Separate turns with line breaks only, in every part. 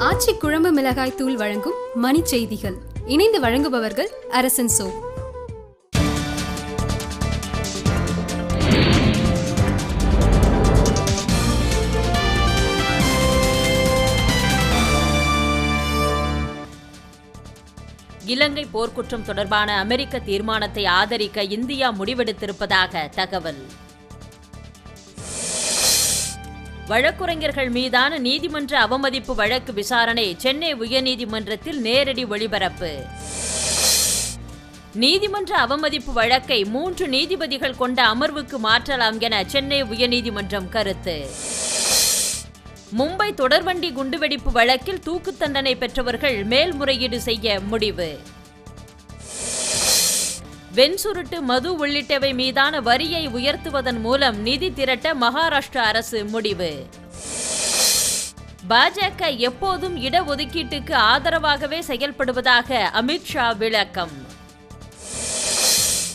ஆச்சி குழம்பு மிளகாய் தூள் வழங்கும் மணி செய்திகள். இணைந்து வழங்குபவர்கள் அரசன் சோ.
இலங்கை போர்க்குற்றம் தொடர்பான அமெரிக்க தீர்மானத்தை ஆதரிக்க இந்தியா முடிவெடுத்திருப்பதாக தகவல். வழக்குரைஞர்கள் மீதான நீதிமன்ற அவமதிப்பு வழக்கு விசாரணை சென்னை உயர்நீதிமன்றத்தில் நேரடி ஒளிபரப்பு. நீதிமன்ற அவமதிப்பு வழக்கை மூன்று நீதிபதிகள் கொண்ட அமர்வுக்கு மாற்றலாம் என சென்னை உயர்நீதிமன்றம் கருத்து. மும்பை தொடர்வண்டி குண்டுவெடிப்பு வழக்கில் தூக்கு தண்டனை பெற்றவர்கள் மேல்முறையீடு செய்ய முடிவு. வெண்சுருட்டு மது உள்ளிட்டவை மீதான வரியை உயர்த்துவதன் மூலம் நிதி திரட்ட மகாராஷ்டிரா அரசு முடிவு. பாஜக எப்போதும் இடஒதுக்கீட்டுக்கு ஆதரவாகவே செயல்படுவதாக அமித்ஷா விளக்கம்.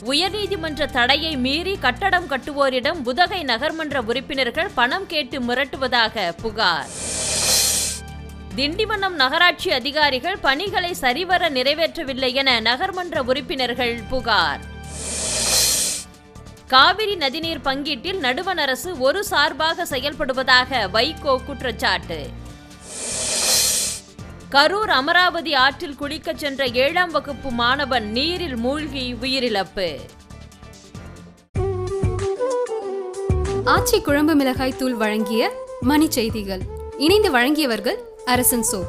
உயர்நீதிமன்ற தடையை மீறி கட்டடம் கட்டுவோரிடம் உதகை நகர்மன்ற உறுப்பினர்கள் பணம் கேட்டு மிரட்டுவதாக புகார். திண்டிவனம் நகராட்சி அதிகாரிகள் பணிகளை சரிவர நிறைவேற்றவில்லை என நகர்மன்ற உறுப்பினர்கள் புகார். காவிரி நதிநீர் பங்கீட்டில் நடுவண் அரசு ஒரு சார்பாக செயல்படுவதாக வைகோ குற்றச்சாட்டு. கரூர் அமராவதி ஆற்றில் குளிக்கச் சென்ற ஏழாம் வகுப்பு மாணவன் நீரில் மூழ்கி உயிரிழப்பு.
ஆச்சி குழம்பு மிளகாய் தூள் வழங்கிய மணி செய்திகள். இணைந்து வழங்கியவர்கள் அரசன் சோ